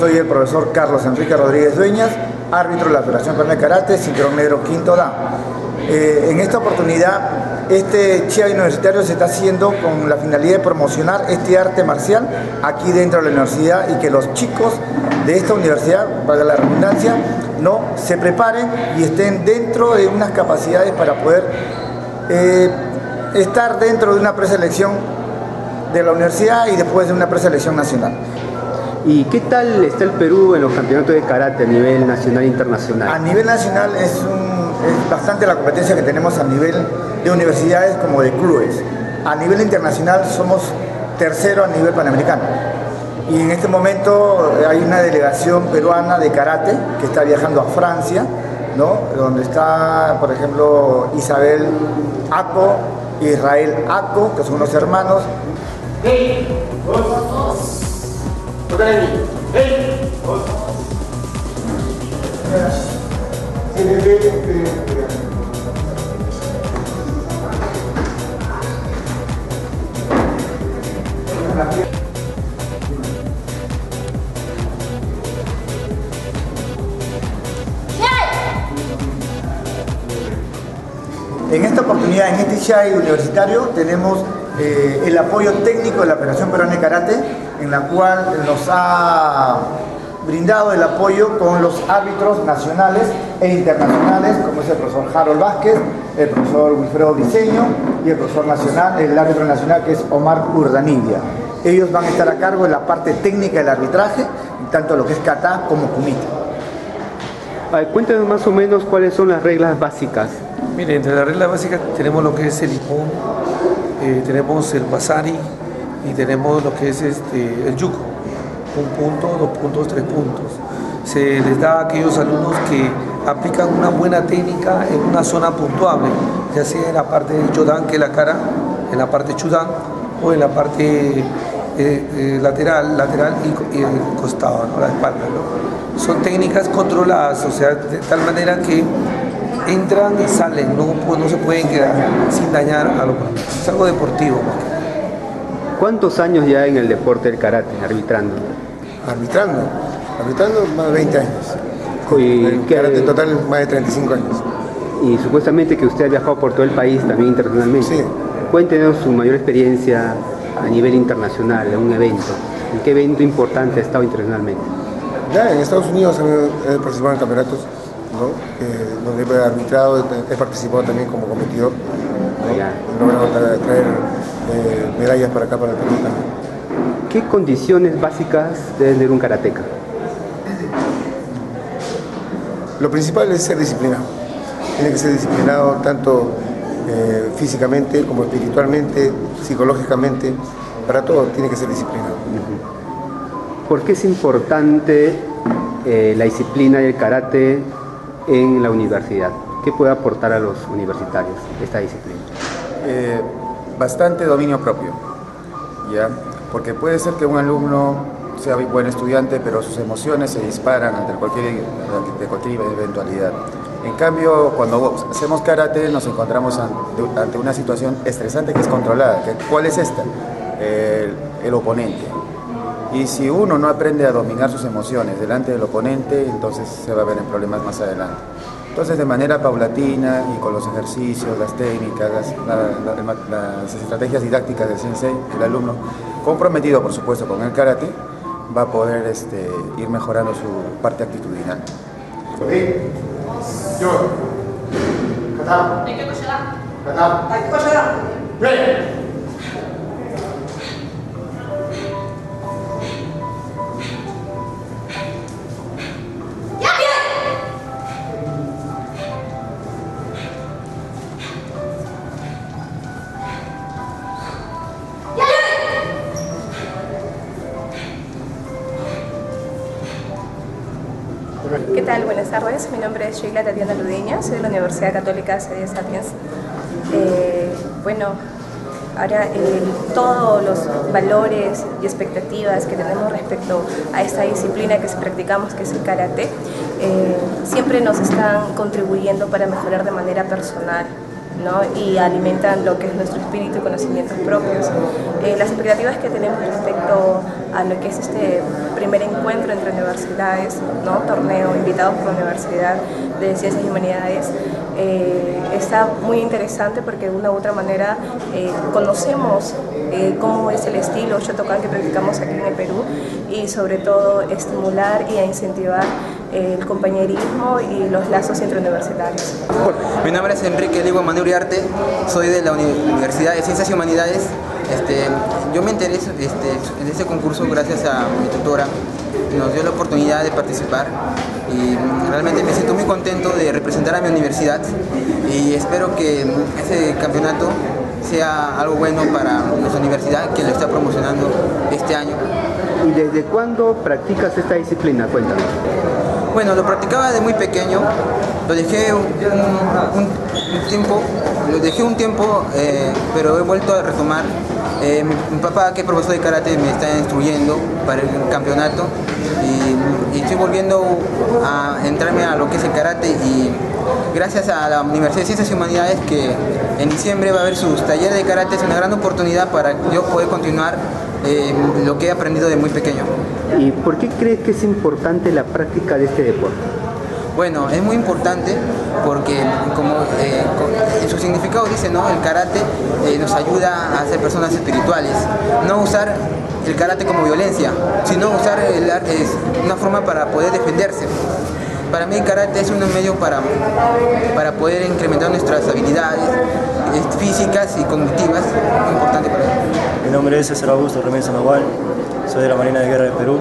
soy el profesor Carlos Enrique Rodríguez Dueñas, árbitro de la Federación Peruana de Karate, cinturón negro quinto dan. Eh, en esta oportunidad, este Chia Universitario se está haciendo con la finalidad de promocionar este arte marcial aquí dentro de la universidad y que los chicos de esta universidad, para la redundancia, no se preparen y estén dentro de unas capacidades para poder eh, estar dentro de una preselección de la universidad y después de una preselección nacional. ¿Y qué tal está el Perú en los campeonatos de karate a nivel nacional e internacional? A nivel nacional es, bastante la competencia que tenemos a nivel de universidades como de clubes. A nivel internacional somos tercero a nivel panamericano. Y en este momento hay una delegación peruana de karate que está viajando a Francia, ¿no? donde está, por ejemplo, Isabel Aco, Israel Aco, que son unos hermanos. En esta oportunidad, en este CHAI universitario, tenemos eh, el apoyo técnico de la Federación Peruana de Karate, en la cual nos ha brindado el apoyo con los árbitros nacionales e internacionales, como es el profesor Harold Vázquez, el profesor Wilfredo Diseño y el profesor nacional, el árbitro nacional que es Omar Urdanibia. Ellos van a estar a cargo de la parte técnica del arbitraje, tanto lo que es kata como kumita. cuéntenos más o menos cuáles son las reglas básicas. Mire, entre las reglas básicas tenemos lo que es el ipón, eh, tenemos el basari y tenemos lo que es este, el yuko. Un punto, dos puntos, tres puntos. Se les da a aquellos alumnos que aplican una buena técnica en una zona puntuable, ya sea en la parte de Chodan, que es la cara, en la parte Chudán, o en la parte eh, eh, lateral, lateral y, el costado, la espalda. Son técnicas controladas, o sea, de tal manera que entran y salen, no, pues, no se pueden quedar sin dañar a los Es algo deportivo. ¿Cuántos años ya en el deporte del karate, arbitrando? Arbitrando, arbitrando más de 20 años. ¿Y el karate total más de 35 años. Y supuestamente que usted ha viajado por todo el país, también internacionalmente. Sí. Cuéntenos su mayor experiencia a nivel internacional, en un evento. ¿En qué evento importante ha estado internacionalmente? Ya, en Estados Unidos he participado en campeonatos donde he arbitrado, he participado también como competidor, ¿no? logrado traer eh, medallas para acá, para el Perú también. ¿Ququé condiciones básicas debe tener un karateca? Lo principal es ser disciplinado. Tiene que ser disciplinado tanto eh, físicamente como espiritualmente, psicológicamente, para todo tiene que ser disciplinado. ¿Por qué es importante eh, la disciplina y el karate en la universidad? ¿Qué puede aportar a los universitarios esta disciplina? Eh, bastante dominio propio, ¿ya? porque puede ser que un alumno sea buen estudiante, pero sus emociones se disparan ante cualquier, eventualidad. En cambio, cuando hacemos karate nos encontramos ante una situación estresante que es controlada. ¿Cuál es esta? El oponente. Y si uno no aprende a dominar sus emociones delante del oponente, entonces se va a ver en problemas más adelante. Entonces, de manera paulatina y con los ejercicios, las técnicas, las, estrategias didácticas del sensei, el alumno, comprometido por supuesto con el karate, va a poder este, ir mejorando su parte actitudinal. ¿Qué tal? Buenas tardes. Mi nombre es Sheila Tatiana Ludeña, soy de la Universidad Católica de Sapiens. Eh, bueno, ahora eh, todos los valores y expectativas que tenemos respecto a esta disciplina que practicamos, que es el karate, eh, siempre nos están contribuyendo para mejorar de manera personal y alimentan lo que es nuestro espíritu y conocimientos propios. Eh, las expectativas que tenemos respecto a lo que es este primer encuentro entre universidades, ¿no? torneo invitados por la Universidad de Ciencias y Humanidades. Eh, está muy interesante porque de una u otra manera eh, conocemos eh, cómo es el estilo Shotokan que practicamos aquí en el Perú y sobre todo estimular y incentivar el compañerismo y los lazos interuniversitarios. Mi nombre es Enrique Ligo Manuel Uriarte, soy de la Universidad de Ciencias y Humanidades. Este, yo me intereso este, en este concurso gracias a mi tutora, que nos dio la oportunidad de participar y realmente me siento muy contento de representar a mi universidad y espero que ese campeonato sea algo bueno para nuestra universidad que lo está promocionando este año. ¿Y desde cuándo practicas esta disciplina? Cuéntame. Bueno, lo practicaba de muy pequeño, lo dejé un, tiempo, lo dejé un tiempo, eh, pero he vuelto a retomar. Eh, mi, papá, que es profesor de karate, me está instruyendo para el campeonato y, estoy volviendo a entrarme a lo que es el karate y gracias a la Universidad de Ciencias y Humanidades que en diciembre va a haber sus talleres de karate, es una gran oportunidad para yo poder continuar eh, lo que he aprendido de muy pequeño. ¿Y por qué crees que es importante la práctica de este deporte? Bueno, es muy importante porque como eh, en su significado dice, ¿no? El karate eh, nos ayuda a ser personas espirituales. No usar el karate como violencia, sino usar es una forma para poder defenderse. Para mí el karate es un medio para, para poder incrementar nuestras habilidades físicas y cognitivas, muy importante para mí. Mi nombre es César Augusto Ramírez Nahual, soy de la Marina de Guerra de Perú.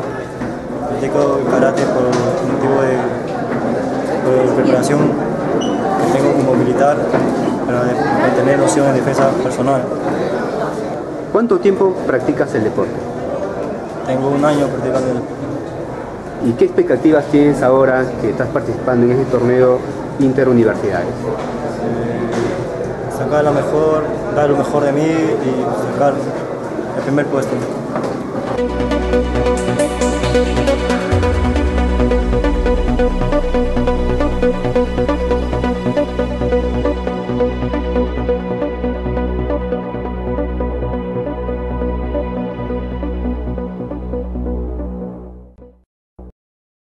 Practico karate por motivo de, preparación que tengo como militar para, para tener noción de defensa personal. ¿Cuánto tiempo practicas el deporte? Tengo un año practicando el deporte. ¿Y qué expectativas tienes ahora que estás participando en este torneo interuniversidades? Eh, sacar lo mejor, dar lo mejor de mí y sacar el primer puesto.